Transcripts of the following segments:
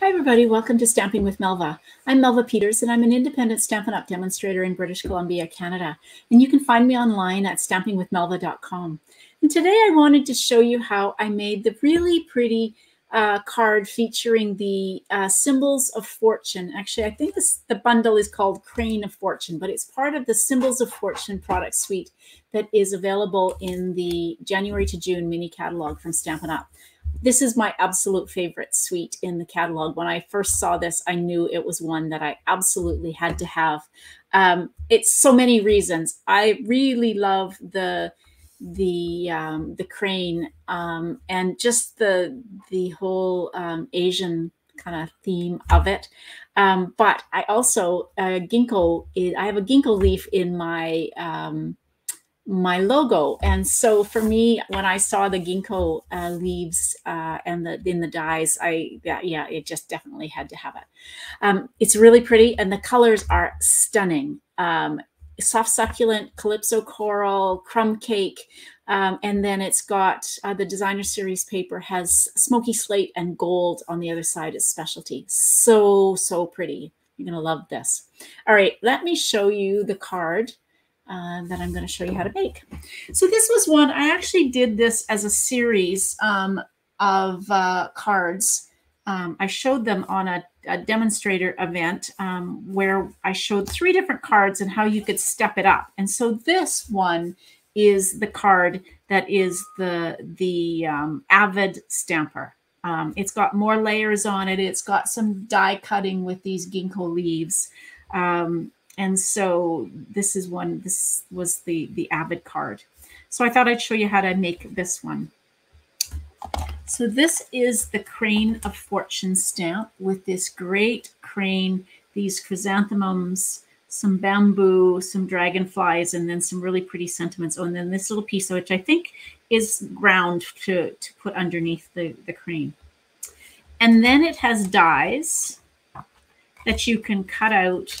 Hi, everybody. Welcome to Stamping with Melva. I'm Melva Peters, and I'm an independent Stampin' Up! demonstrator in British Columbia, Canada. And you can find me online at stampingwithmelva.com. And today I wanted to show you how I made the really pretty uh, card featuring the uh, symbols of fortune. Actually, I think this, the bundle is called Crane of Fortune, but it's part of the Symbols of Fortune product suite that is available in the January to June mini catalog from Stampin' Up! This is my absolute favorite suite in the catalog. When I first saw this, I knew it was one that I absolutely had to have. Um, it's so many reasons. I really love the the um, the crane um, and just the the whole um, Asian kind of theme of it. Um, but I also uh, ginkgo. I have a ginkgo leaf in my um, my logo. And so for me, when I saw the ginkgo uh, leaves uh, and the in the dies, I yeah, yeah, it just definitely had to have it. Um, it's really pretty, and the colors are stunning. Um, soft succulent, calypso coral, crumb cake, um, and then it's got uh, the designer series paper has smoky slate and gold on the other side as specialty. So so pretty. You're gonna love this. All right, let me show you the card uh, that I'm going to show you how to bake. So this was one, I actually did this as a series um, of uh, cards. Um, I showed them on a, a demonstrator event um, where I showed three different cards and how you could step it up. And so this one is the card that is the, the um, Avid Stamper. Um, it's got more layers on it. It's got some die cutting with these ginkgo leaves. Um, and so this is one, this was the, the Avid card. So I thought I'd show you how to make this one. So this is the Crane of Fortune stamp with this great crane, these chrysanthemums, some bamboo, some dragonflies, and then some really pretty sentiments. Oh, and then this little piece, which I think is ground to, to put underneath the, the crane. And then it has dies that you can cut out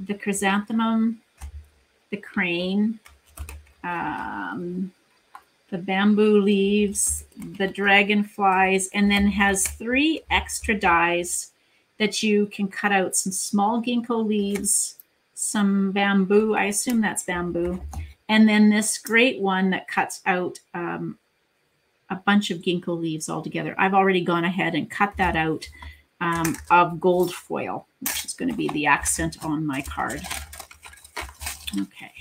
the chrysanthemum, the crane, um, the bamboo leaves, the dragonflies, and then has three extra dies that you can cut out some small ginkgo leaves, some bamboo, I assume that's bamboo, and then this great one that cuts out um, a bunch of ginkgo leaves all together. I've already gone ahead and cut that out um, of gold foil, which is going to be the accent on my card. Okay.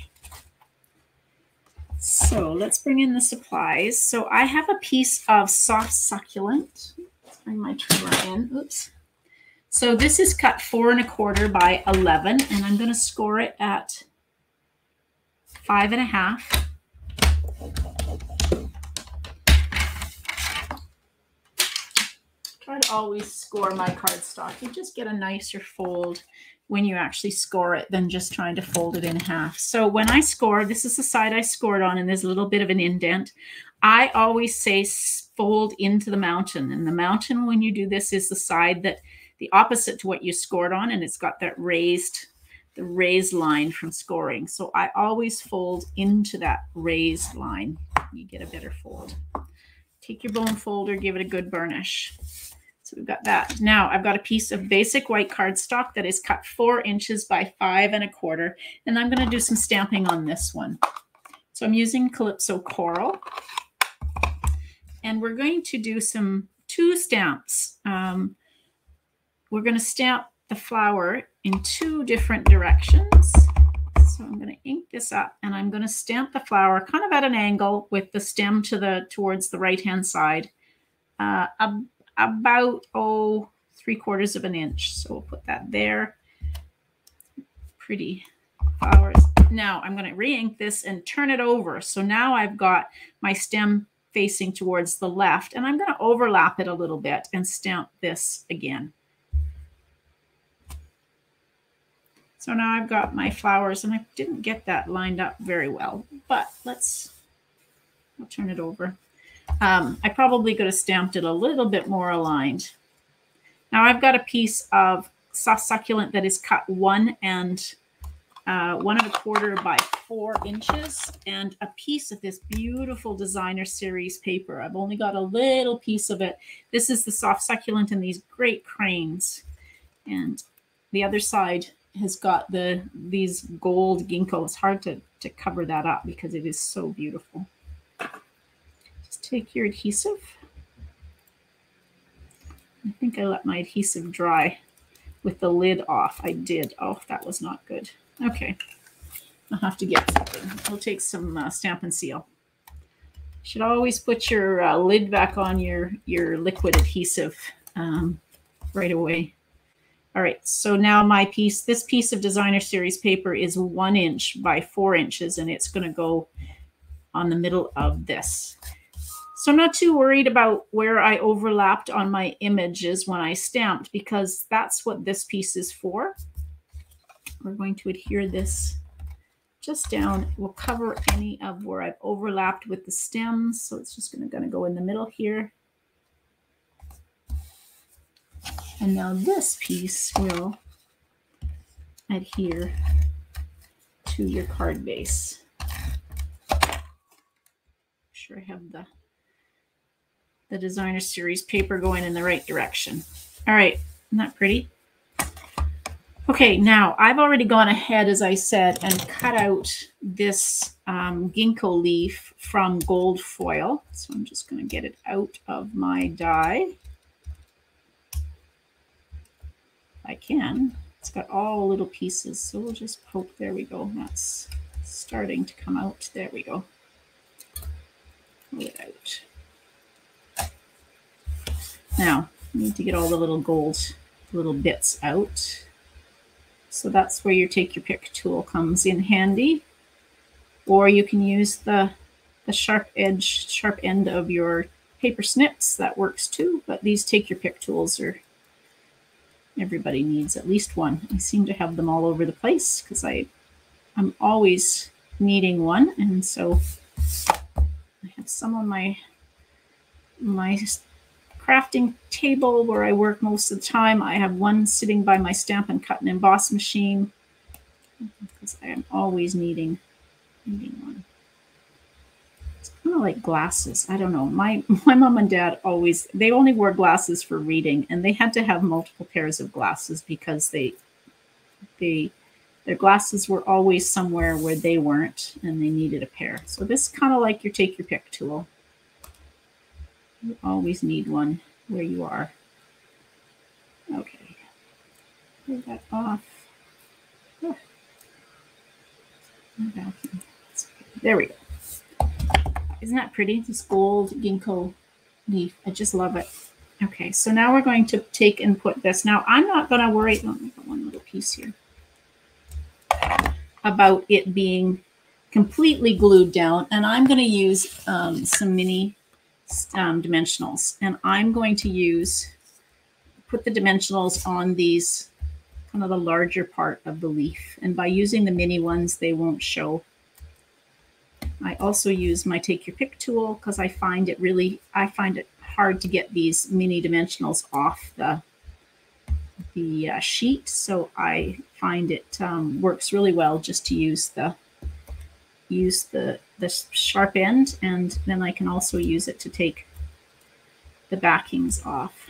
So let's bring in the supplies. So I have a piece of soft succulent. Bring my trimmer in. Oops. So this is cut four and a quarter by 11, and I'm going to score it at five and a half. Try to always score my cardstock. You just get a nicer fold when you actually score it than just trying to fold it in half. So when I score, this is the side I scored on, and there's a little bit of an indent. I always say fold into the mountain. And the mountain, when you do this, is the side that the opposite to what you scored on, and it's got that raised, the raised line from scoring. So I always fold into that raised line. You get a better fold. Take your bone folder, give it a good burnish. We've got that. Now I've got a piece of basic white cardstock that is cut four inches by five and a quarter. And I'm going to do some stamping on this one. So I'm using Calypso Coral. And we're going to do some two stamps. Um, we're going to stamp the flower in two different directions. So I'm going to ink this up and I'm going to stamp the flower kind of at an angle with the stem to the towards the right hand side. Uh, about, oh, three quarters of an inch. So we'll put that there. Pretty flowers. Now I'm going to re-ink this and turn it over. So now I've got my stem facing towards the left and I'm going to overlap it a little bit and stamp this again. So now I've got my flowers and I didn't get that lined up very well, but let's, I'll turn it over. Um, I probably could have stamped it a little bit more aligned. Now I've got a piece of soft succulent that is cut one and uh, one and a quarter by four inches and a piece of this beautiful designer series paper. I've only got a little piece of it. This is the soft succulent and these great cranes. And the other side has got the these gold ginkgo. It's hard to, to cover that up because it is so beautiful. Take your adhesive. I think I let my adhesive dry with the lid off. I did. Oh, that was not good. Okay. I'll have to get something. I'll take some uh, Stampin' Seal. Should always put your uh, lid back on your, your liquid adhesive um, right away. All right, so now my piece, this piece of designer series paper is one inch by four inches, and it's going to go on the middle of this. So I'm not too worried about where I overlapped on my images when I stamped because that's what this piece is for. We're going to adhere this just down. We'll cover any of where I've overlapped with the stems. So it's just gonna, gonna go in the middle here. And now this piece will adhere to your card base. Sure I have the the designer series paper going in the right direction. All right, isn't that pretty? Okay, now I've already gone ahead, as I said, and cut out this um, ginkgo leaf from gold foil. So I'm just going to get it out of my die. I can. It's got all little pieces, so we'll just poke. There we go. That's starting to come out. There we go. Pull it out. Now, I need to get all the little gold little bits out. So that's where your take your pick tool comes in handy. Or you can use the, the sharp edge, sharp end of your paper snips. That works too, but these take your pick tools are, everybody needs at least one. I seem to have them all over the place because I, I'm always needing one. And so I have some on my, my crafting table where I work most of the time. I have one sitting by my Stampin' Cut and Emboss machine because I am always needing, needing one. It's kind of like glasses. I don't know. My my mom and dad always they only wore glasses for reading, and they had to have multiple pairs of glasses because they they their glasses were always somewhere where they weren't, and they needed a pair. So this kind of like your take your pick tool. You always need one where you are. Okay. Pull that off. There we go. Isn't that pretty? This gold ginkgo leaf. I just love it. Okay, so now we're going to take and put this. Now, I'm not going to worry. Let me put one little piece here. About it being completely glued down. And I'm going to use um, some mini um, dimensionals. And I'm going to use, put the dimensionals on these, kind of the larger part of the leaf. And by using the mini ones, they won't show. I also use my take your pick tool because I find it really, I find it hard to get these mini dimensionals off the, the uh, sheet. So I find it um, works really well just to use the use the, the sharp end and then I can also use it to take the backings off.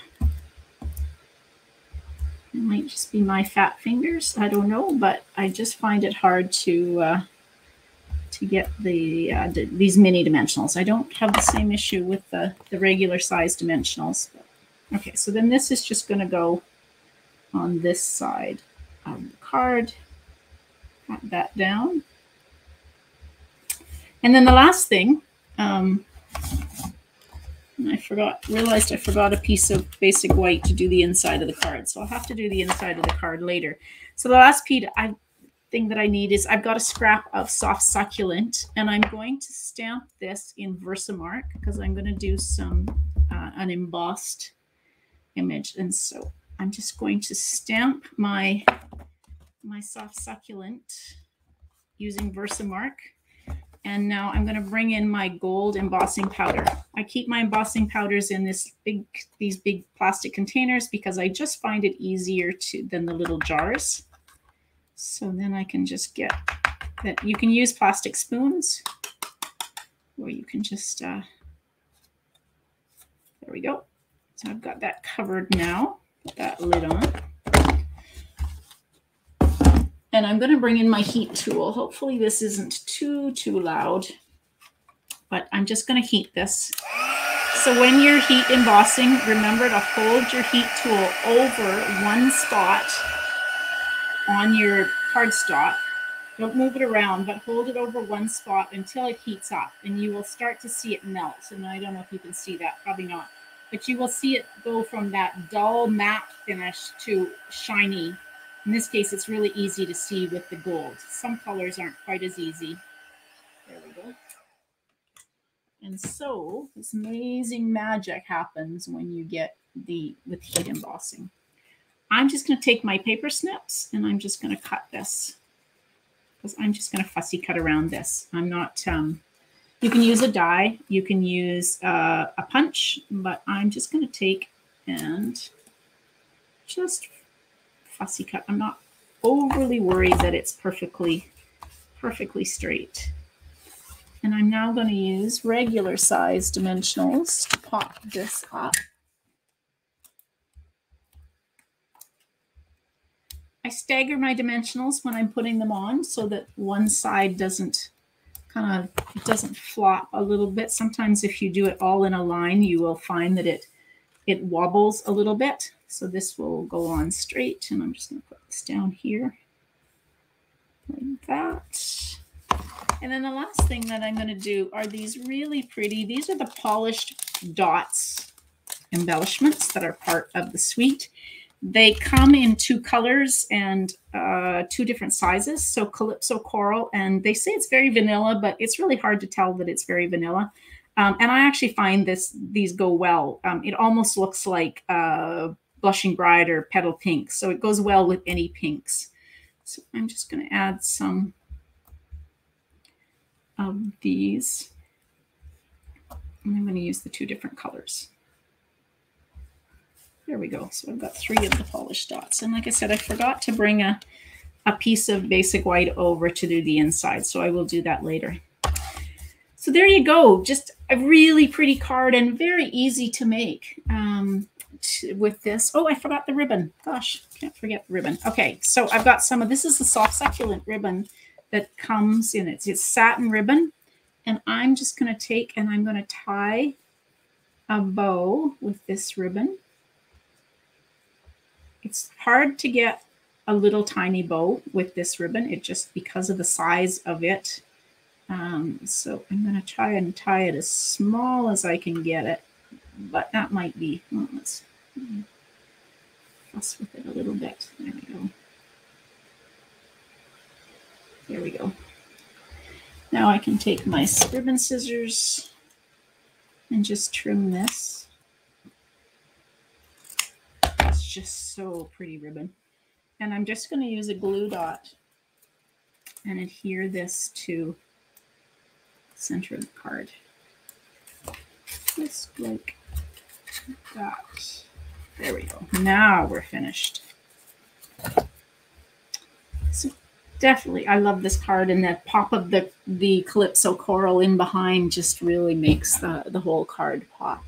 It might just be my fat fingers. I don't know, but I just find it hard to uh, to get the uh, these mini dimensionals. I don't have the same issue with the, the regular size dimensionals. Okay, so then this is just going to go on this side of the card. Pat that down. And then the last thing, um, I forgot, realized I forgot a piece of basic white to do the inside of the card. So I'll have to do the inside of the card later. So the last piece, I, thing that I need is I've got a scrap of soft succulent and I'm going to stamp this in Versamark because I'm going to do some, uh, an embossed image. And so I'm just going to stamp my, my soft succulent using Versamark. And now I'm going to bring in my gold embossing powder. I keep my embossing powders in this big, these big plastic containers because I just find it easier to than the little jars. So then I can just get that. You can use plastic spoons or you can just, uh, there we go. So I've got that covered now. Put that lid on. And I'm going to bring in my heat tool. Hopefully this isn't too, too loud, but I'm just going to heat this. So when you're heat embossing, remember to hold your heat tool over one spot on your cardstock. Don't move it around, but hold it over one spot until it heats up and you will start to see it melt. And I don't know if you can see that, probably not but you will see it go from that dull matte finish to shiny. In this case, it's really easy to see with the gold. Some colors aren't quite as easy. There we go. And so this amazing magic happens when you get the with heat embossing. I'm just going to take my paper snips and I'm just going to cut this because I'm just going to fussy cut around this. I'm not um, you can use a die, you can use uh, a punch, but I'm just going to take and just fussy cut. I'm not overly worried that it's perfectly, perfectly straight. And I'm now going to use regular size dimensionals to pop this up. I stagger my dimensionals when I'm putting them on so that one side doesn't kind of it doesn't flop a little bit. Sometimes if you do it all in a line, you will find that it it wobbles a little bit. So this will go on straight. And I'm just going to put this down here like that. And then the last thing that I'm going to do are these really pretty. These are the polished dots embellishments that are part of the suite. They come in two colors and uh, two different sizes. So Calypso Coral, and they say it's very vanilla, but it's really hard to tell that it's very vanilla. Um, and I actually find this these go well. Um, it almost looks like uh, Blushing Bride or Petal Pink. So it goes well with any pinks. So I'm just going to add some of these. And I'm going to use the two different colors. There we go. So I've got three of the polished dots. And like I said, I forgot to bring a, a piece of basic white over to do the inside. So I will do that later. So there you go. Just a really pretty card and very easy to make um, with this. Oh, I forgot the ribbon. Gosh, can't forget the ribbon. Okay, so I've got some of, this is the soft succulent ribbon that comes in it. It's satin ribbon. And I'm just going to take and I'm going to tie a bow with this ribbon. It's hard to get a little tiny bow with this ribbon. It just because of the size of it. Um, so I'm going to try and tie it as small as I can get it. But that might be, well, let's with it a little bit. There we go. There we go. Now I can take my ribbon scissors and just trim this. It's just so pretty ribbon. And I'm just going to use a glue dot and adhere this to the center of the card. Just like that. There we go. Now we're finished. So definitely, I love this card, and that pop of the the calypso coral in behind just really makes the the whole card pop.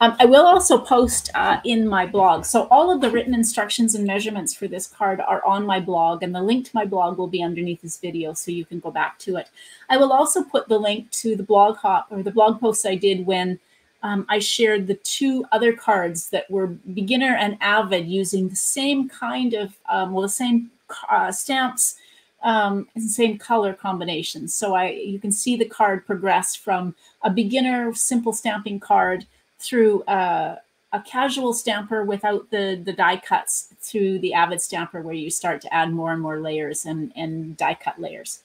Um, I will also post uh, in my blog. So all of the written instructions and measurements for this card are on my blog, and the link to my blog will be underneath this video, so you can go back to it. I will also put the link to the blog hop or the blog post I did when um, I shared the two other cards that were beginner and avid using the same kind of, um, well, the same uh, stamps, um, same color combinations. So I, you can see the card progress from a beginner simple stamping card through uh, a casual stamper without the, the die cuts through the Avid stamper where you start to add more and more layers and, and die cut layers.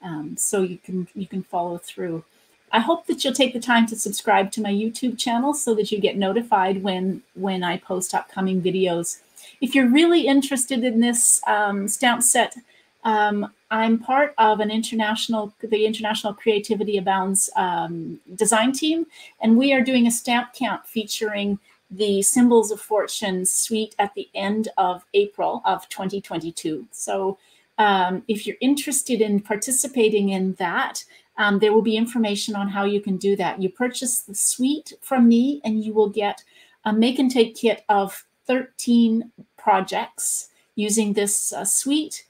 Um, so you can you can follow through. I hope that you'll take the time to subscribe to my YouTube channel so that you get notified when when I post upcoming videos. If you're really interested in this um, stamp set, um, I'm part of an international, the International Creativity Abounds um, design team, and we are doing a stamp camp featuring the Symbols of Fortune suite at the end of April of 2022. So um, if you're interested in participating in that, um, there will be information on how you can do that. You purchase the suite from me and you will get a make and take kit of 13 projects using this uh, suite.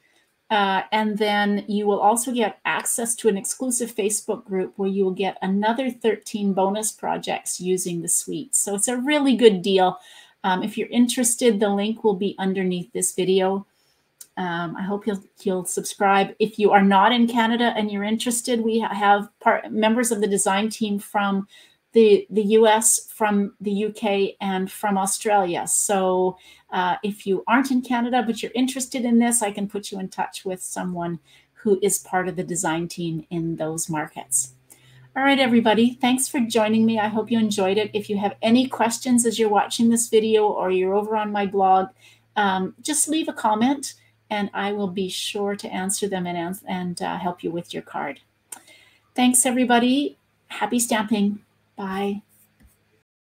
Uh, and then you will also get access to an exclusive Facebook group where you will get another 13 bonus projects using the suite. So it's a really good deal. Um, if you're interested, the link will be underneath this video. Um, I hope you'll, you'll subscribe. If you are not in Canada and you're interested, we have part, members of the design team from the, the US, from the UK, and from Australia. So uh, if you aren't in Canada, but you're interested in this, I can put you in touch with someone who is part of the design team in those markets. All right, everybody, thanks for joining me. I hope you enjoyed it. If you have any questions as you're watching this video or you're over on my blog, um, just leave a comment and I will be sure to answer them and, and uh, help you with your card. Thanks, everybody. Happy stamping. Bye.